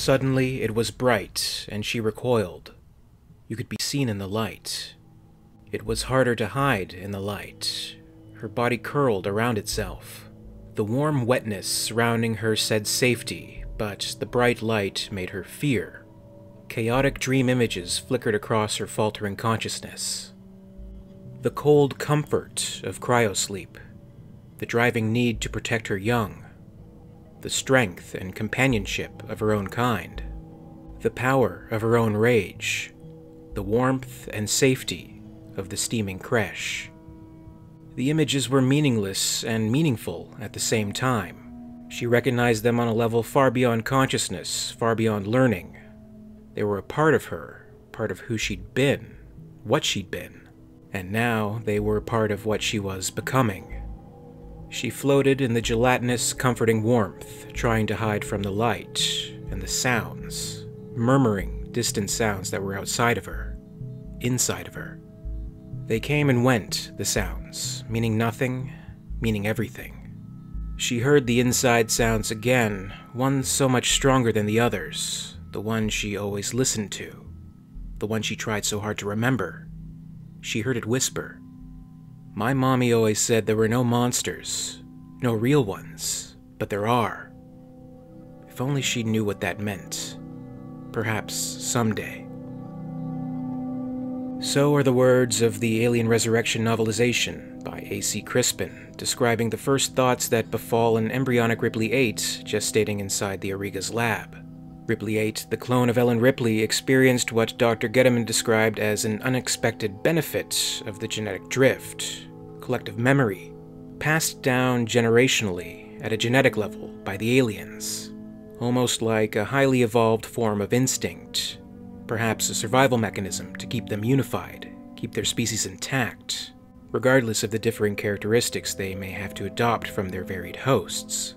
Suddenly, it was bright, and she recoiled. You could be seen in the light. It was harder to hide in the light. Her body curled around itself. The warm wetness surrounding her said safety, but the bright light made her fear. Chaotic dream images flickered across her faltering consciousness. The cold comfort of cryosleep, the driving need to protect her young, the strength and companionship of her own kind, the power of her own rage, the warmth and safety of the steaming creche. The images were meaningless and meaningful at the same time. She recognized them on a level far beyond consciousness, far beyond learning. They were a part of her, part of who she'd been, what she'd been, and now they were part of what she was becoming. She floated in the gelatinous, comforting warmth, trying to hide from the light and the sounds, murmuring, distant sounds that were outside of her, inside of her. They came and went, the sounds, meaning nothing, meaning everything. She heard the inside sounds again, one so much stronger than the others, the one she always listened to, the one she tried so hard to remember. She heard it whisper. My mommy always said there were no monsters, no real ones, but there are. If only she knew what that meant. Perhaps someday. So are the words of the Alien Resurrection novelization by A.C. Crispin, describing the first thoughts that befall an embryonic Ripley 8 gestating inside the Auriga's lab. Ripley 8, the clone of Ellen Ripley, experienced what Dr. Gediman described as an unexpected benefit of the genetic drift, collective memory, passed down generationally at a genetic level by the aliens, almost like a highly evolved form of instinct, perhaps a survival mechanism to keep them unified, keep their species intact, regardless of the differing characteristics they may have to adopt from their varied hosts.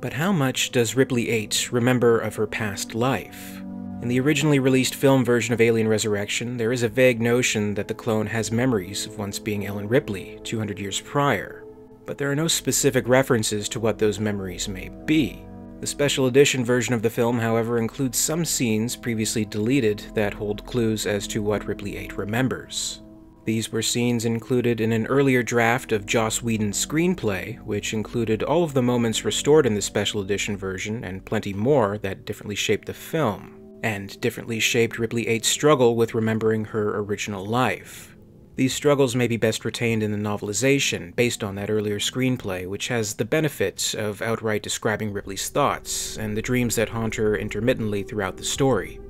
But how much does Ripley 8 remember of her past life? In the originally released film version of Alien Resurrection, there is a vague notion that the clone has memories of once being Ellen Ripley 200 years prior, but there are no specific references to what those memories may be. The special edition version of the film, however, includes some scenes previously deleted that hold clues as to what Ripley 8 remembers. These were scenes included in an earlier draft of Joss Whedon's screenplay, which included all of the moments restored in the special edition version and plenty more that differently shaped the film, and differently shaped Ripley 8's struggle with remembering her original life. These struggles may be best retained in the novelization, based on that earlier screenplay, which has the benefit of outright describing Ripley's thoughts and the dreams that haunt her intermittently throughout the story.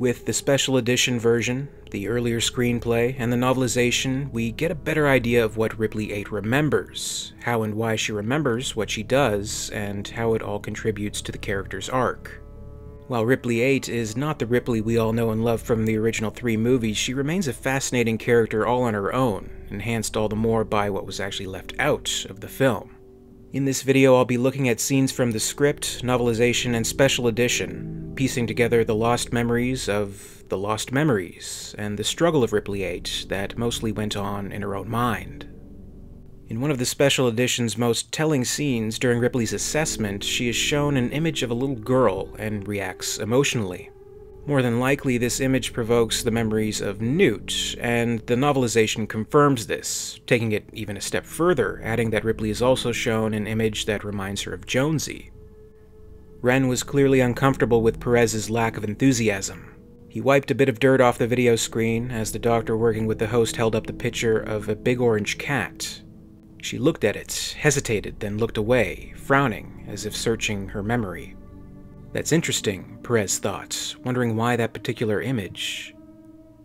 With the special edition version, the earlier screenplay, and the novelization, we get a better idea of what Ripley 8 remembers, how and why she remembers what she does, and how it all contributes to the character's arc. While Ripley 8 is not the Ripley we all know and love from the original three movies, she remains a fascinating character all on her own, enhanced all the more by what was actually left out of the film. In this video, I'll be looking at scenes from the script, novelization, and special edition, piecing together the lost memories of the lost memories, and the struggle of Ripley 8 that mostly went on in her own mind. In one of the special edition's most telling scenes during Ripley's assessment, she is shown an image of a little girl and reacts emotionally. More than likely, this image provokes the memories of Newt, and the novelization confirms this, taking it even a step further, adding that Ripley is also shown an image that reminds her of Jonesy. Wren was clearly uncomfortable with Perez's lack of enthusiasm. He wiped a bit of dirt off the video screen as the doctor working with the host held up the picture of a big orange cat, she looked at it, hesitated, then looked away, frowning, as if searching her memory. That's interesting, Perez thought, wondering why that particular image.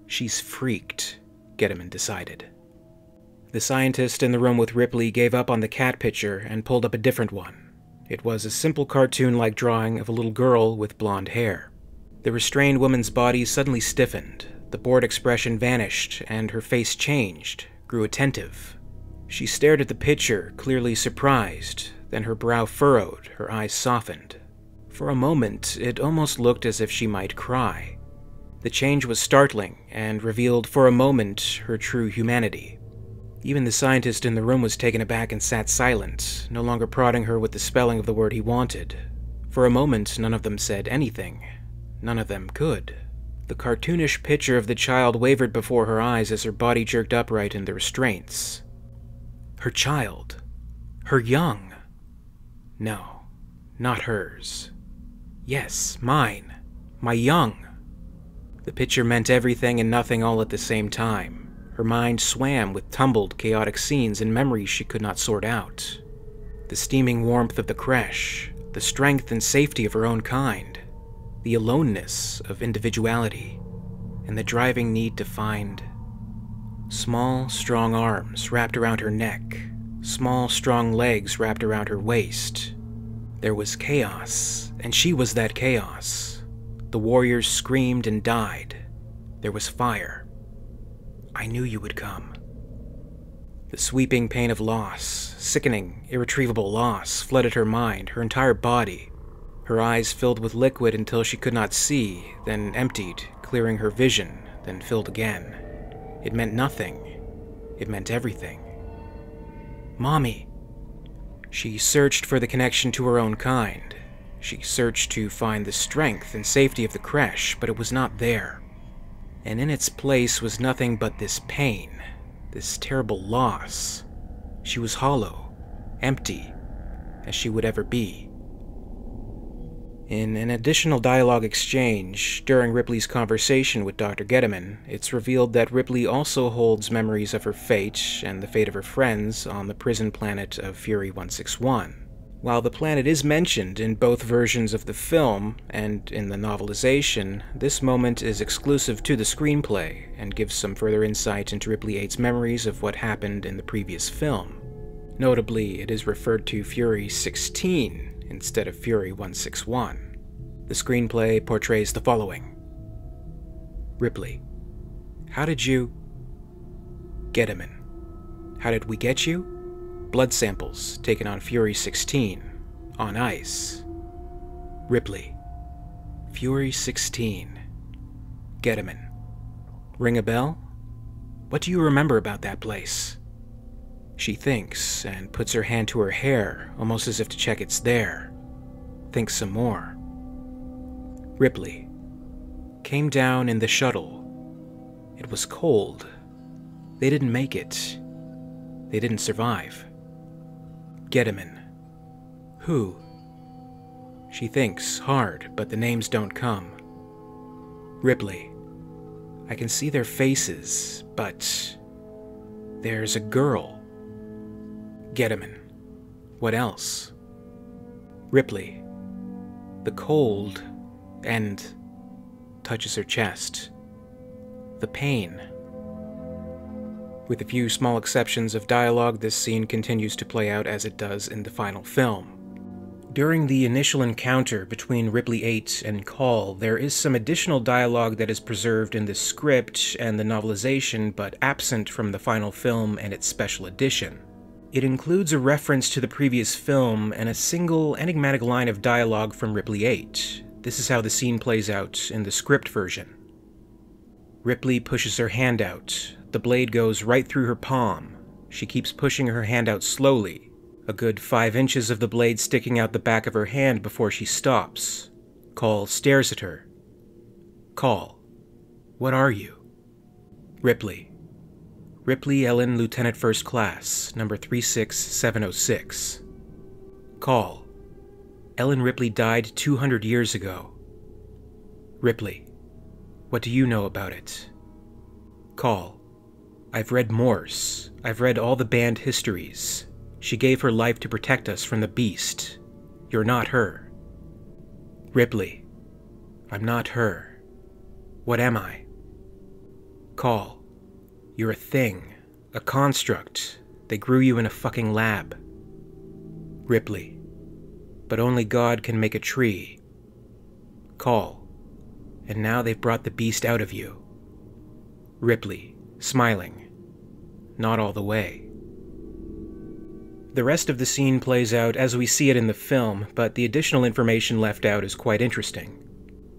She's freaked, Gediman decided. The scientist in the room with Ripley gave up on the cat picture and pulled up a different one. It was a simple cartoon like drawing of a little girl with blonde hair. The restrained woman's body suddenly stiffened, the bored expression vanished, and her face changed, grew attentive, she stared at the picture, clearly surprised, then her brow furrowed, her eyes softened. For a moment, it almost looked as if she might cry. The change was startling and revealed for a moment her true humanity. Even the scientist in the room was taken aback and sat silent, no longer prodding her with the spelling of the word he wanted. For a moment, none of them said anything. None of them could. The cartoonish picture of the child wavered before her eyes as her body jerked upright in the restraints. Her child. Her young. No, not hers. Yes, mine. My young. The picture meant everything and nothing all at the same time. Her mind swam with tumbled, chaotic scenes and memories she could not sort out. The steaming warmth of the creche, the strength and safety of her own kind, the aloneness of individuality, and the driving need to find. Small, strong arms wrapped around her neck, small, strong legs wrapped around her waist. There was chaos, and she was that chaos. The warriors screamed and died. There was fire. I knew you would come. The sweeping pain of loss, sickening, irretrievable loss, flooded her mind, her entire body. Her eyes filled with liquid until she could not see, then emptied, clearing her vision, then filled again. It meant nothing. It meant everything. Mommy! She searched for the connection to her own kind, she searched to find the strength and safety of the creche, but it was not there. And in its place was nothing but this pain, this terrible loss. She was hollow, empty, as she would ever be. In an additional dialogue exchange during Ripley's conversation with Dr. Gediman, it's revealed that Ripley also holds memories of her fate and the fate of her friends on the prison planet of Fury 161. While the planet is mentioned in both versions of the film and in the novelization, this moment is exclusive to the screenplay and gives some further insight into Ripley 8's memories of what happened in the previous film. Notably, it is referred to Fury 16 instead of Fury 161. The screenplay portrays the following Ripley, how did you. get him in? how did we get you? Blood samples taken on Fury 16, on ice. Ripley, Fury 16, Gediman. Ring a bell? What do you remember about that place? She thinks and puts her hand to her hair, almost as if to check it's there. Thinks some more. Ripley came down in the shuttle. It was cold. They didn't make it. They didn't survive. Gediman. Who? She thinks hard, but the names don't come. Ripley. I can see their faces, but. There's a girl. Gediman. What else? Ripley. The cold, and. touches her chest. The pain. With a few small exceptions of dialogue, this scene continues to play out as it does in the final film. During the initial encounter between Ripley 8 and Call, there is some additional dialogue that is preserved in the script and the novelization, but absent from the final film and its special edition. It includes a reference to the previous film and a single enigmatic line of dialogue from Ripley 8. This is how the scene plays out in the script version. Ripley pushes her hand out, the blade goes right through her palm. She keeps pushing her hand out slowly, a good five inches of the blade sticking out the back of her hand before she stops. Call stares at her. Call. What are you? Ripley. Ripley Ellen, Lieutenant First Class, number 36706. Call. Ellen Ripley died 200 years ago. Ripley. What do you know about it? Call. I've read Morse. I've read all the band histories. She gave her life to protect us from the beast. You're not her. Ripley. I'm not her. What am I? Call. You're a thing. A construct. They grew you in a fucking lab. Ripley. But only God can make a tree. Call. And now they've brought the beast out of you. Ripley, smiling not all the way. The rest of the scene plays out as we see it in the film, but the additional information left out is quite interesting.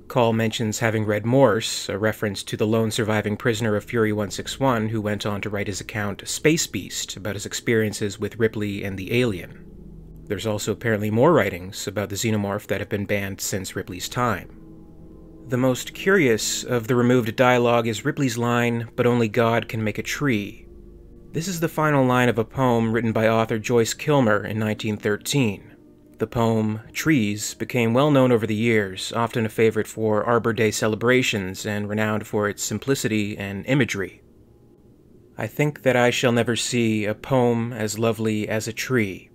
Call mentions having read Morse, a reference to the lone surviving prisoner of Fury 161 who went on to write his account Space Beast about his experiences with Ripley and the alien. There's also apparently more writings about the xenomorph that have been banned since Ripley's time. The most curious of the removed dialogue is Ripley's line, But only God can make a tree. This is the final line of a poem written by author Joyce Kilmer in 1913. The poem, Trees, became well known over the years, often a favorite for Arbor Day celebrations and renowned for its simplicity and imagery. I think that I shall never see a poem as lovely as a tree,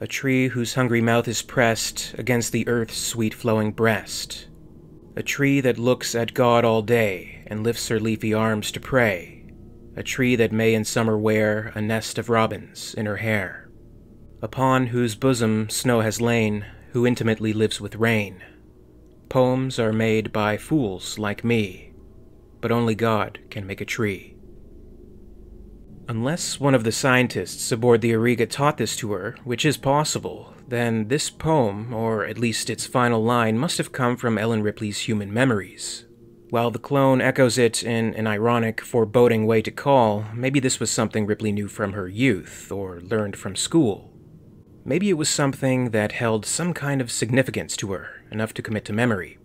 a tree whose hungry mouth is pressed against the earth's sweet flowing breast, a tree that looks at God all day and lifts her leafy arms to pray, a tree that may in summer wear a nest of robins in her hair upon whose bosom snow has lain, who intimately lives with rain. Poems are made by fools like me, but only God can make a tree. Unless one of the scientists aboard the Auriga taught this to her, which is possible, then this poem, or at least its final line, must have come from Ellen Ripley's human memories. While the clone echoes it in an ironic, foreboding way to call, maybe this was something Ripley knew from her youth, or learned from school. Maybe it was something that held some kind of significance to her, enough to commit to memory.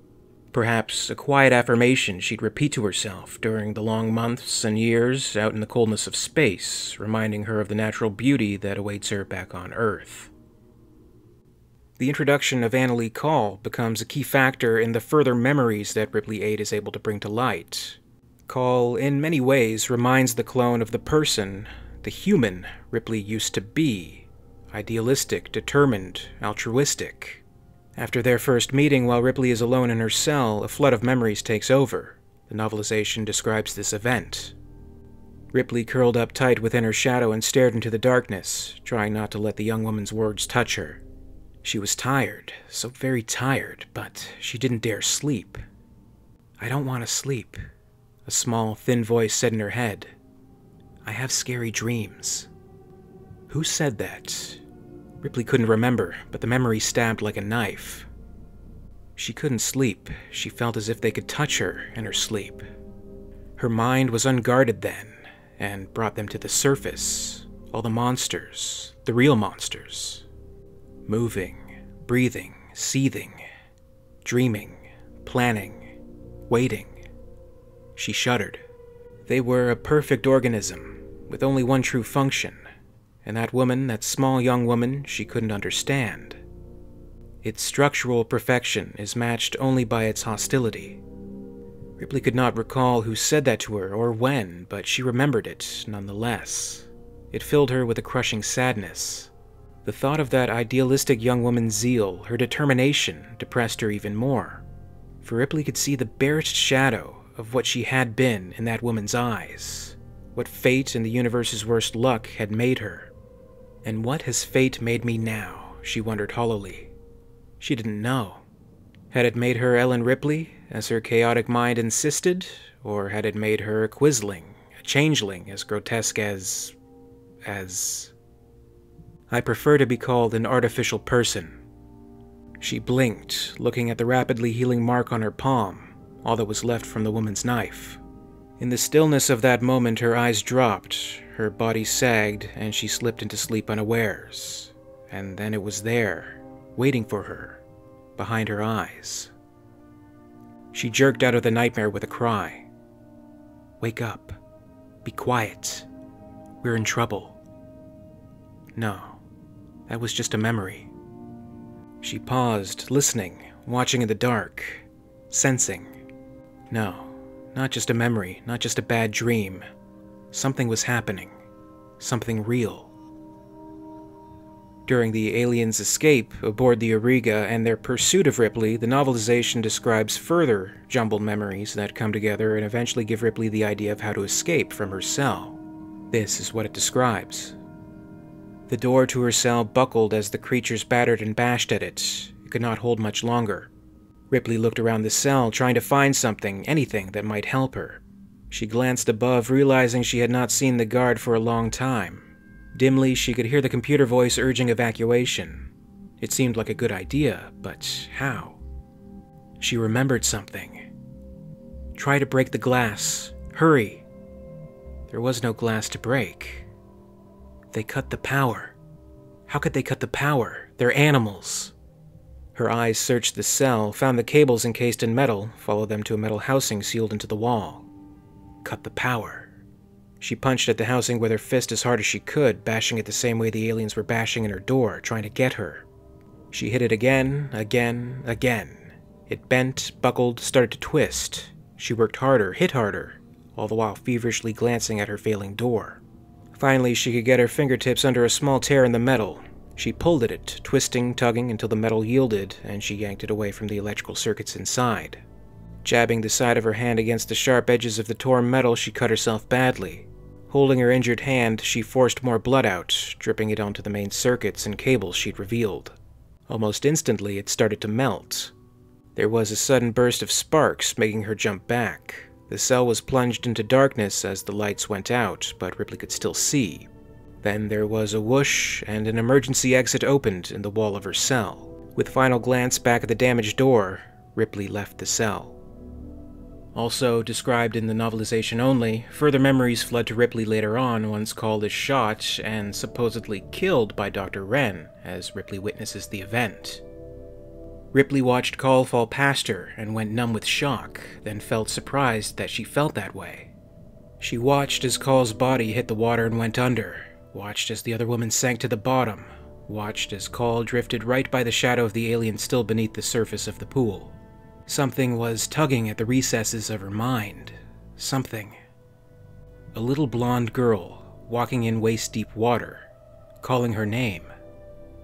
Perhaps a quiet affirmation she'd repeat to herself during the long months and years out in the coldness of space, reminding her of the natural beauty that awaits her back on Earth. The introduction of Annalee Call becomes a key factor in the further memories that Ripley 8 is able to bring to light. Call, in many ways, reminds the clone of the person, the human, Ripley used to be idealistic, determined, altruistic. After their first meeting, while Ripley is alone in her cell, a flood of memories takes over. The novelization describes this event. Ripley curled up tight within her shadow and stared into the darkness, trying not to let the young woman's words touch her. She was tired, so very tired, but she didn't dare sleep. I don't want to sleep, a small, thin voice said in her head. I have scary dreams. Who said that? Ripley couldn't remember, but the memory stabbed like a knife. She couldn't sleep. She felt as if they could touch her in her sleep. Her mind was unguarded then, and brought them to the surface. All the monsters, the real monsters. Moving, breathing, seething, dreaming, planning, waiting. She shuddered. They were a perfect organism, with only one true function and that woman, that small young woman, she couldn't understand. Its structural perfection is matched only by its hostility. Ripley could not recall who said that to her or when, but she remembered it nonetheless. It filled her with a crushing sadness. The thought of that idealistic young woman's zeal, her determination, depressed her even more. For Ripley could see the barest shadow of what she had been in that woman's eyes, what fate and the universe's worst luck had made her. And what has fate made me now? She wondered hollowly. She didn't know. Had it made her Ellen Ripley, as her chaotic mind insisted, or had it made her a quisling, a changeling as grotesque as. as. I prefer to be called an artificial person. She blinked, looking at the rapidly healing mark on her palm, all that was left from the woman's knife. In the stillness of that moment, her eyes dropped, her body sagged, and she slipped into sleep unawares. And then it was there, waiting for her, behind her eyes. She jerked out of the nightmare with a cry. Wake up. Be quiet. We're in trouble. No, that was just a memory. She paused, listening, watching in the dark, sensing. No, not just a memory, not just a bad dream. Something was happening. Something real. During the aliens' escape aboard the Auriga and their pursuit of Ripley, the novelization describes further jumbled memories that come together and eventually give Ripley the idea of how to escape from her cell. This is what it describes. The door to her cell buckled as the creatures battered and bashed at it. It could not hold much longer. Ripley looked around the cell, trying to find something, anything that might help her. She glanced above, realizing she had not seen the guard for a long time. Dimly, she could hear the computer voice urging evacuation. It seemed like a good idea, but how? She remembered something. Try to break the glass. Hurry. There was no glass to break. They cut the power. How could they cut the power? They're animals. Her eyes searched the cell, found the cables encased in metal, followed them to a metal housing sealed into the wall. Cut the power. She punched at the housing with her fist as hard as she could, bashing it the same way the aliens were bashing in her door, trying to get her. She hit it again, again, again. It bent, buckled, started to twist. She worked harder, hit harder, all the while feverishly glancing at her failing door. Finally, she could get her fingertips under a small tear in the metal. She pulled at it, twisting, tugging until the metal yielded, and she yanked it away from the electrical circuits inside. Jabbing the side of her hand against the sharp edges of the torn metal, she cut herself badly. Holding her injured hand, she forced more blood out, dripping it onto the main circuits and cables she'd revealed. Almost instantly, it started to melt. There was a sudden burst of sparks, making her jump back. The cell was plunged into darkness as the lights went out, but Ripley could still see. Then there was a whoosh, and an emergency exit opened in the wall of her cell. With final glance back at the damaged door, Ripley left the cell. Also described in the novelization only, further memories flood to Ripley later on once called is shot and supposedly killed by Dr. Wren as Ripley witnesses the event. Ripley watched Call fall past her and went numb with shock, then felt surprised that she felt that way. She watched as Call's body hit the water and went under, watched as the other woman sank to the bottom, watched as Call drifted right by the shadow of the alien still beneath the surface of the pool. Something was tugging at the recesses of her mind. Something. A little blonde girl walking in waist deep water, calling her name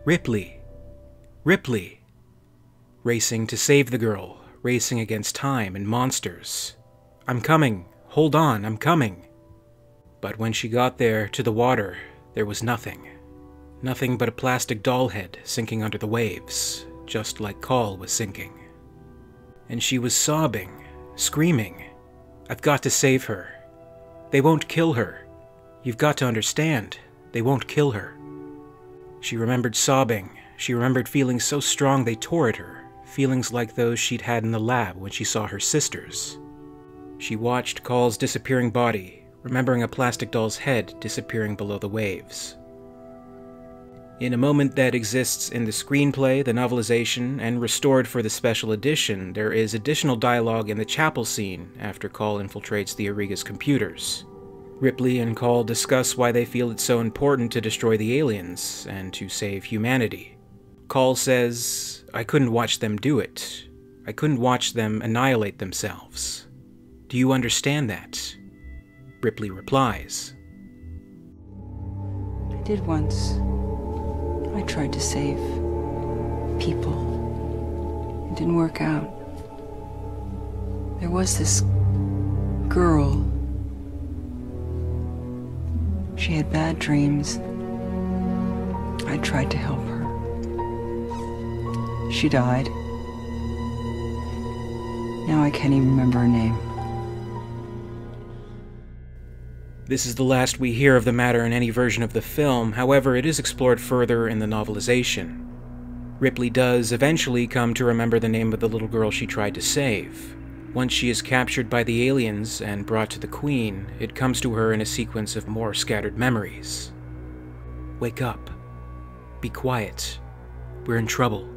Ripley. Ripley racing to save the girl, racing against time and monsters. I'm coming. Hold on, I'm coming. But when she got there, to the water, there was nothing. Nothing but a plastic doll head sinking under the waves, just like Call was sinking. And she was sobbing, screaming, I've got to save her. They won't kill her. You've got to understand. They won't kill her. She remembered sobbing. She remembered feeling so strong they tore at her, feelings like those she'd had in the lab when she saw her sisters. She watched Call's disappearing body, remembering a plastic doll's head disappearing below the waves. In a moment that exists in the screenplay, the novelization, and restored for the special edition, there is additional dialogue in the chapel scene after Call infiltrates the Auriga's computers. Ripley and Call discuss why they feel it's so important to destroy the aliens and to save humanity. Call says, I couldn't watch them do it. I couldn't watch them annihilate themselves. Do you understand that? Ripley replies. I did once. I tried to save people. It didn't work out. There was this girl. She had bad dreams. I tried to help her. She died. Now I can't even remember her name. This is the last we hear of the matter in any version of the film, however, it is explored further in the novelization. Ripley does eventually come to remember the name of the little girl she tried to save. Once she is captured by the aliens and brought to the Queen, it comes to her in a sequence of more scattered memories. Wake up. Be quiet. We're in trouble.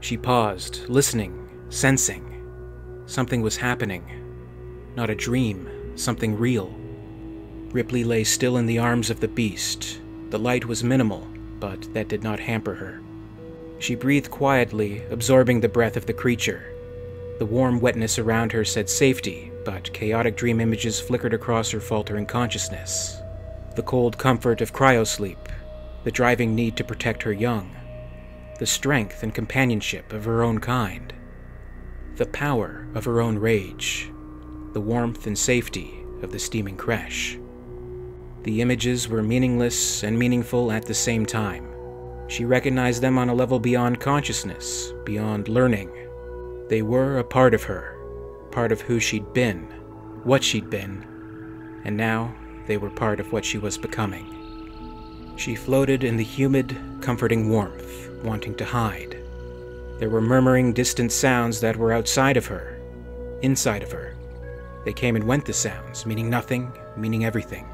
She paused, listening, sensing. Something was happening. Not a dream, something real. Ripley lay still in the arms of the beast. The light was minimal, but that did not hamper her. She breathed quietly, absorbing the breath of the creature. The warm wetness around her said safety, but chaotic dream images flickered across her faltering consciousness. The cold comfort of cryosleep, the driving need to protect her young, the strength and companionship of her own kind, the power of her own rage, the warmth and safety of the steaming creche. The images were meaningless and meaningful at the same time. She recognized them on a level beyond consciousness, beyond learning. They were a part of her, part of who she'd been, what she'd been, and now they were part of what she was becoming. She floated in the humid, comforting warmth, wanting to hide. There were murmuring, distant sounds that were outside of her, inside of her. They came and went, the sounds, meaning nothing, meaning everything.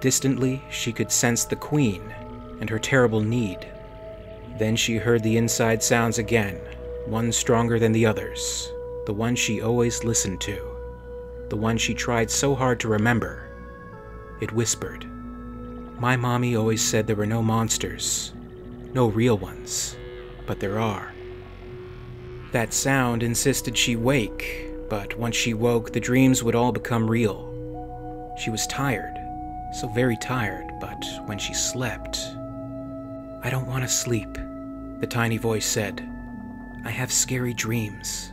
Distantly, she could sense the Queen and her terrible need. Then she heard the inside sounds again, one stronger than the others, the one she always listened to, the one she tried so hard to remember. It whispered. My mommy always said there were no monsters, no real ones, but there are. That sound insisted she wake, but once she woke, the dreams would all become real. She was tired, so very tired, but when she slept. I don't want to sleep, the tiny voice said. I have scary dreams.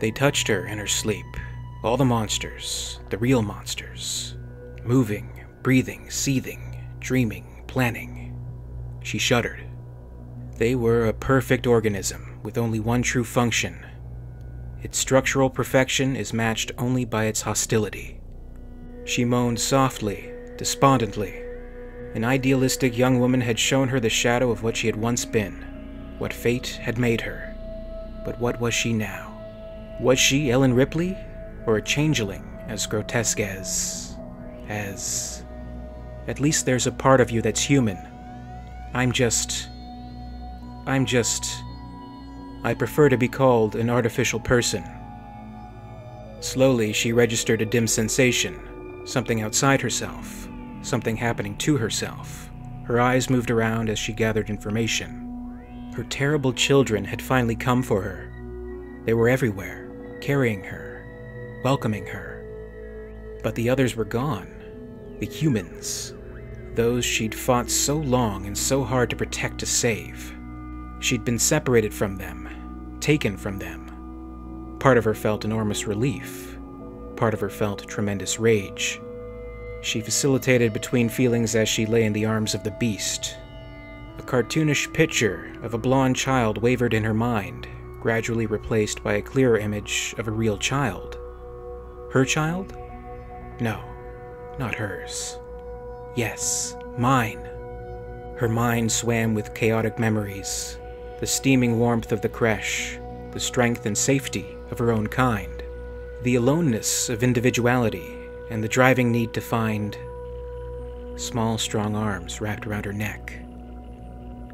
They touched her in her sleep. All the monsters, the real monsters. Moving, breathing, seething, dreaming, planning. She shuddered. They were a perfect organism with only one true function. Its structural perfection is matched only by its hostility. She moaned softly, despondently. An idealistic young woman had shown her the shadow of what she had once been, what fate had made her. But what was she now? Was she Ellen Ripley, or a changeling as grotesque as. as. At least there's a part of you that's human. I'm just. I'm just. I prefer to be called an artificial person. Slowly, she registered a dim sensation, something outside herself, something happening to herself. Her eyes moved around as she gathered information. Her terrible children had finally come for her. They were everywhere, carrying her, welcoming her. But the others were gone. The humans. Those she'd fought so long and so hard to protect to save. She'd been separated from them, taken from them. Part of her felt enormous relief. Part of her felt tremendous rage. She facilitated between feelings as she lay in the arms of the beast, a cartoonish picture of a blond child wavered in her mind, gradually replaced by a clearer image of a real child. Her child? No, not hers. Yes, mine. Her mind swam with chaotic memories, the steaming warmth of the creche, the strength and safety of her own kind, the aloneness of individuality, and the driving need to find small, strong arms wrapped around her neck.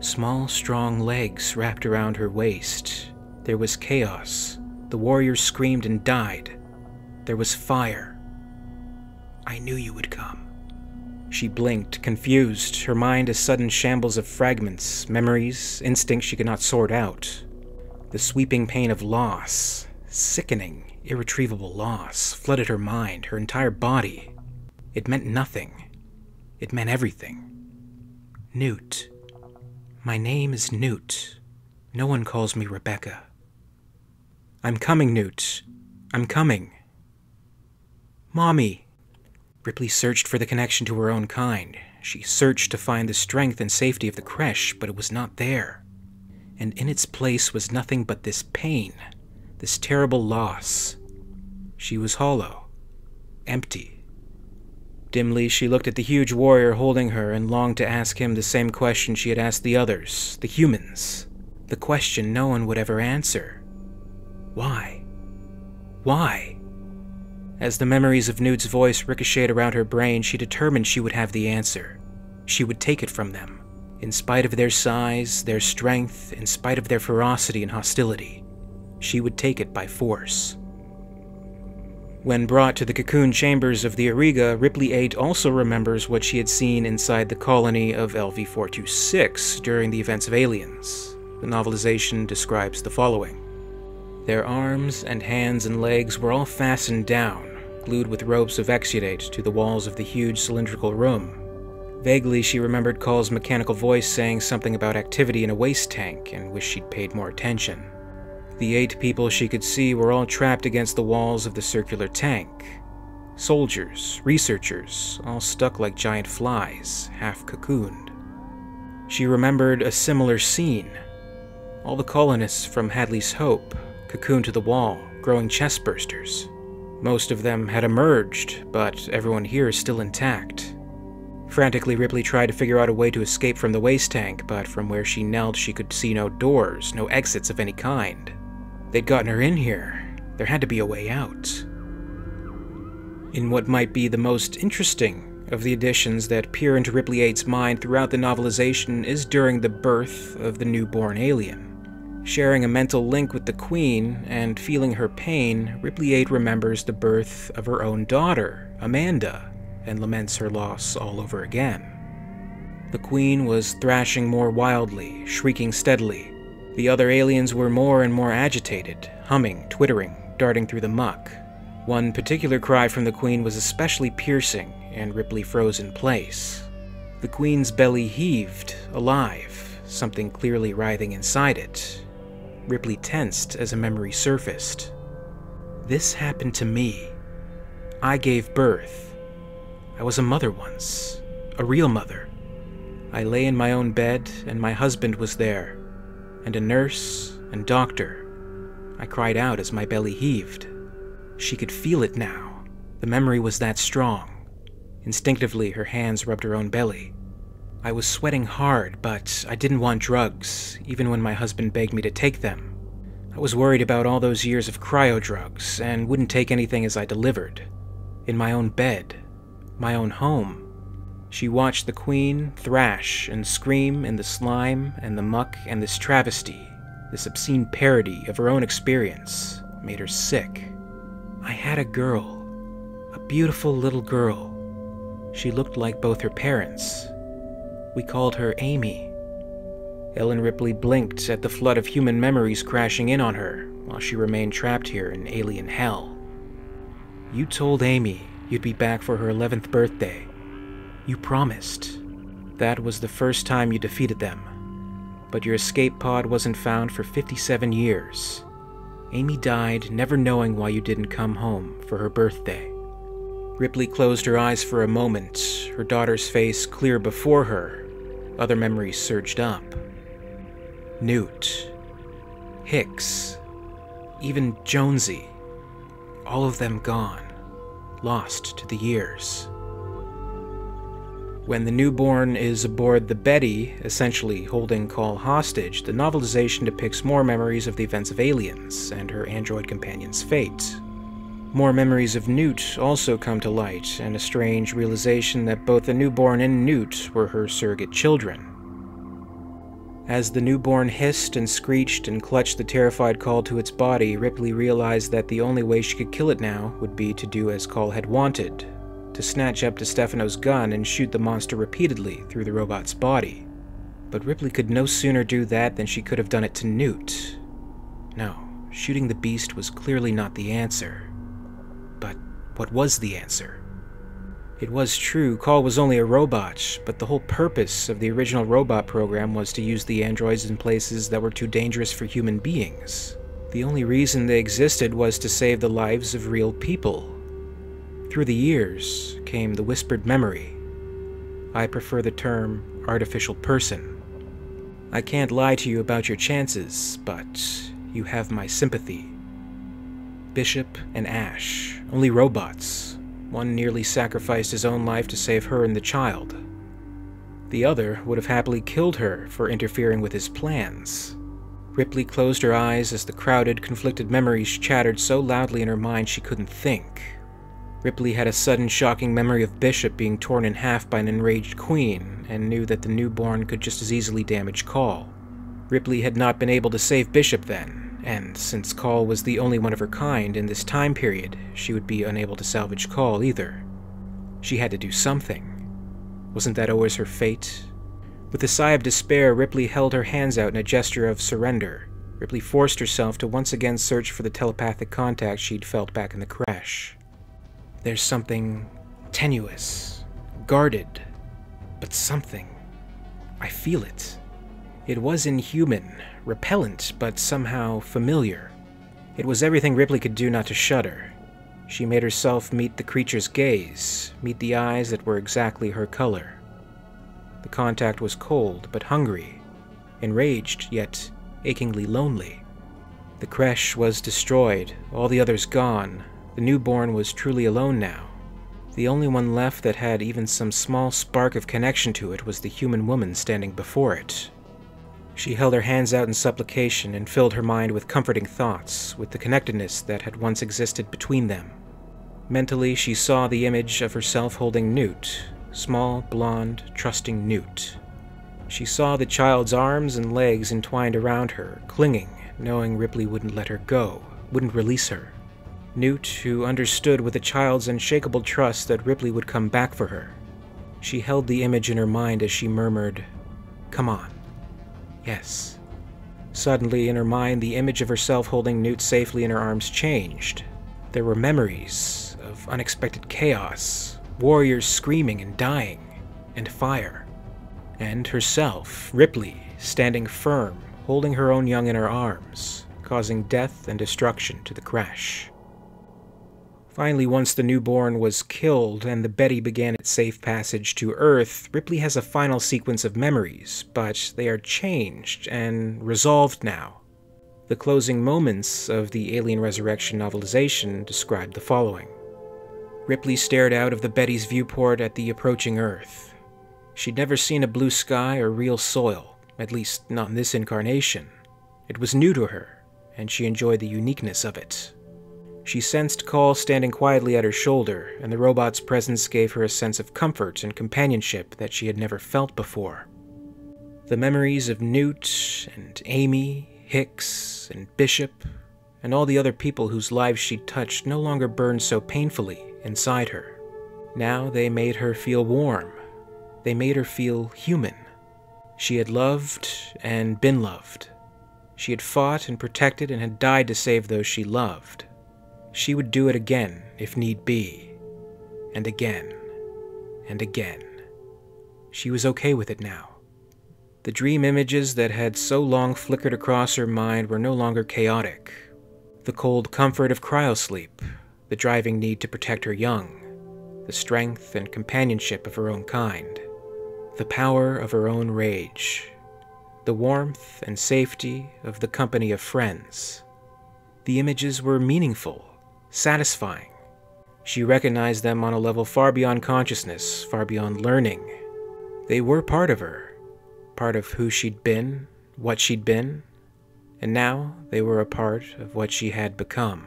Small, strong legs wrapped around her waist. There was chaos. The warriors screamed and died. There was fire. I knew you would come. She blinked, confused, her mind a sudden shambles of fragments, memories, instincts she could not sort out. The sweeping pain of loss, sickening, irretrievable loss, flooded her mind, her entire body. It meant nothing. It meant everything. Newt. My name is Newt. No one calls me Rebecca. I'm coming, Newt. I'm coming. Mommy! Ripley searched for the connection to her own kind. She searched to find the strength and safety of the creche, but it was not there. And in its place was nothing but this pain, this terrible loss. She was hollow, empty. Dimly, she looked at the huge warrior holding her and longed to ask him the same question she had asked the others, the humans. The question no one would ever answer. Why? Why? As the memories of Newt's voice ricocheted around her brain, she determined she would have the answer. She would take it from them. In spite of their size, their strength, in spite of their ferocity and hostility, she would take it by force. When brought to the cocoon chambers of the Auriga, Ripley 8 also remembers what she had seen inside the colony of LV 426 during the events of Aliens. The novelization describes the following Their arms and hands and legs were all fastened down, glued with ropes of exudate to the walls of the huge cylindrical room. Vaguely, she remembered Call's mechanical voice saying something about activity in a waste tank and wished she'd paid more attention. The eight people she could see were all trapped against the walls of the circular tank. Soldiers, researchers, all stuck like giant flies, half cocooned. She remembered a similar scene. All the colonists from Hadley's Hope, cocooned to the wall, growing chestbursters. Most of them had emerged, but everyone here is still intact. Frantically, Ripley tried to figure out a way to escape from the waste tank, but from where she knelt, she could see no doors, no exits of any kind. They'd gotten her in here. There had to be a way out. In what might be the most interesting of the additions that peer into Ripley 8's mind throughout the novelization is during the birth of the newborn alien. Sharing a mental link with the Queen and feeling her pain, Ripley 8 remembers the birth of her own daughter, Amanda, and laments her loss all over again. The Queen was thrashing more wildly, shrieking steadily. The other aliens were more and more agitated, humming, twittering, darting through the muck. One particular cry from the Queen was especially piercing, and Ripley froze in place. The Queen's belly heaved, alive, something clearly writhing inside it. Ripley tensed as a memory surfaced. This happened to me. I gave birth. I was a mother once, a real mother. I lay in my own bed, and my husband was there, and a nurse and doctor. I cried out as my belly heaved. She could feel it now. The memory was that strong. Instinctively, her hands rubbed her own belly. I was sweating hard, but I didn't want drugs, even when my husband begged me to take them. I was worried about all those years of cryo drugs and wouldn't take anything as I delivered. In my own bed, my own home. She watched the queen thrash and scream in the slime and the muck, and this travesty, this obscene parody of her own experience, made her sick. I had a girl, a beautiful little girl. She looked like both her parents. We called her Amy. Ellen Ripley blinked at the flood of human memories crashing in on her while she remained trapped here in alien hell. You told Amy you'd be back for her 11th birthday. You promised. That was the first time you defeated them. But your escape pod wasn't found for 57 years. Amy died never knowing why you didn't come home for her birthday. Ripley closed her eyes for a moment, her daughter's face clear before her. Other memories surged up. Newt, Hicks, even Jonesy. All of them gone, lost to the years. When the newborn is aboard the Betty, essentially holding Call hostage, the novelization depicts more memories of the events of Aliens and her android companion's fate. More memories of Newt also come to light, and a strange realization that both the newborn and Newt were her surrogate children. As the newborn hissed and screeched and clutched the terrified Call to its body, Ripley realized that the only way she could kill it now would be to do as Call had wanted to snatch up DeStefano's gun and shoot the monster repeatedly through the robot's body. But Ripley could no sooner do that than she could have done it to Newt. No, shooting the beast was clearly not the answer. But what was the answer? It was true, Call was only a robot, but the whole purpose of the original robot program was to use the androids in places that were too dangerous for human beings. The only reason they existed was to save the lives of real people. Through the years came the whispered memory. I prefer the term artificial person. I can't lie to you about your chances, but you have my sympathy. Bishop and Ash, only robots. One nearly sacrificed his own life to save her and the child. The other would have happily killed her for interfering with his plans. Ripley closed her eyes as the crowded, conflicted memories chattered so loudly in her mind she couldn't think. Ripley had a sudden shocking memory of Bishop being torn in half by an enraged queen, and knew that the newborn could just as easily damage Call. Ripley had not been able to save Bishop then, and since Call was the only one of her kind in this time period, she would be unable to salvage Call either. She had to do something. Wasn't that always her fate? With a sigh of despair, Ripley held her hands out in a gesture of surrender. Ripley forced herself to once again search for the telepathic contact she'd felt back in the creche. There's something tenuous, guarded, but something. I feel it. It was inhuman, repellent, but somehow familiar. It was everything Ripley could do not to shudder. She made herself meet the creature's gaze, meet the eyes that were exactly her color. The contact was cold but hungry, enraged yet achingly lonely. The creche was destroyed, all the others gone, the newborn was truly alone now. The only one left that had even some small spark of connection to it was the human woman standing before it. She held her hands out in supplication and filled her mind with comforting thoughts, with the connectedness that had once existed between them. Mentally, she saw the image of herself holding Newt, small, blonde, trusting Newt. She saw the child's arms and legs entwined around her, clinging, knowing Ripley wouldn't let her go, wouldn't release her. Newt, who understood with a child's unshakable trust that Ripley would come back for her. She held the image in her mind as she murmured, Come on. Yes. Suddenly, in her mind, the image of herself holding Newt safely in her arms changed. There were memories of unexpected chaos, warriors screaming and dying, and fire. And herself, Ripley, standing firm, holding her own young in her arms, causing death and destruction to the creche. Finally, once the newborn was killed and the Betty began its safe passage to Earth, Ripley has a final sequence of memories, but they are changed and resolved now. The closing moments of the Alien Resurrection novelization describe the following Ripley stared out of the Betty's viewport at the approaching Earth. She'd never seen a blue sky or real soil, at least not in this incarnation. It was new to her, and she enjoyed the uniqueness of it. She sensed Call standing quietly at her shoulder, and the robot's presence gave her a sense of comfort and companionship that she had never felt before. The memories of Newt and Amy, Hicks and Bishop, and all the other people whose lives she'd touched no longer burned so painfully inside her. Now they made her feel warm. They made her feel human. She had loved and been loved. She had fought and protected and had died to save those she loved. She would do it again, if need be. And again. And again. She was okay with it now. The dream images that had so long flickered across her mind were no longer chaotic. The cold comfort of cryosleep, the driving need to protect her young, the strength and companionship of her own kind, the power of her own rage, the warmth and safety of the company of friends. The images were meaningful, satisfying. She recognized them on a level far beyond consciousness, far beyond learning. They were part of her, part of who she'd been, what she'd been, and now they were a part of what she had become.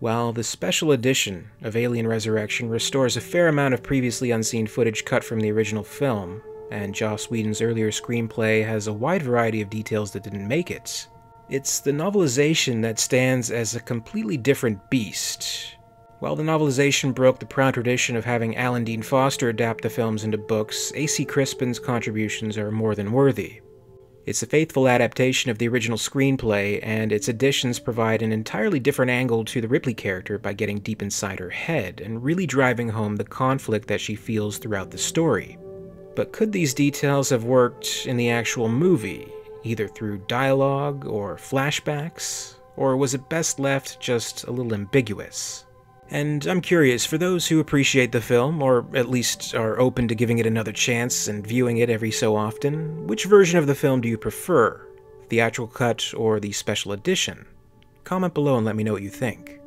While the special edition of Alien Resurrection restores a fair amount of previously unseen footage cut from the original film, and Joss Whedon's earlier screenplay has a wide variety of details that didn't make it, it's the novelization that stands as a completely different beast. While the novelization broke the proud tradition of having Alan Dean Foster adapt the films into books, A.C. Crispin's contributions are more than worthy. It's a faithful adaptation of the original screenplay, and its additions provide an entirely different angle to the Ripley character by getting deep inside her head and really driving home the conflict that she feels throughout the story. But could these details have worked in the actual movie? Either through dialogue or flashbacks, or was it best left just a little ambiguous? And I'm curious, for those who appreciate the film, or at least are open to giving it another chance and viewing it every so often, which version of the film do you prefer? The theatrical cut or the special edition? Comment below and let me know what you think.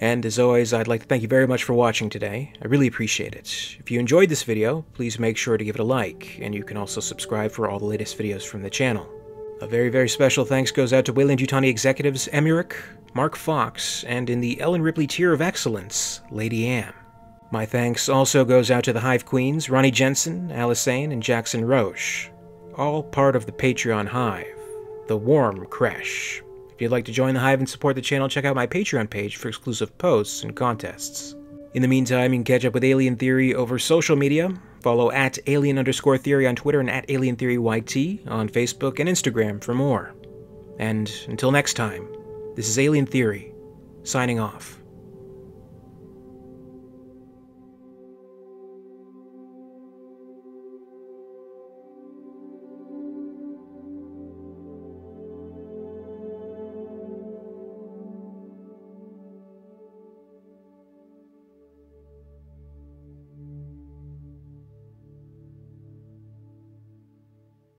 And as always, I'd like to thank you very much for watching today. I really appreciate it. If you enjoyed this video, please make sure to give it a like, and you can also subscribe for all the latest videos from the channel. A very, very special thanks goes out to Weyland Yutani executives Emmerich, Mark Fox, and in the Ellen Ripley tier of excellence, Lady Anne. My thanks also goes out to the Hive Queens, Ronni Jensen, Alyssane, and Jackson Roesch, all part of the Patreon Hive, the Warm Creche. If you'd like to join the Hive and support the channel, check out my Patreon page for exclusive posts and contests. In the meantime, you can catch up with Alien Theory over social media. Follow at alien underscore theory on Twitter and at alien theory YT on Facebook and Instagram for more. And until next time, this is Alien Theory, signing off.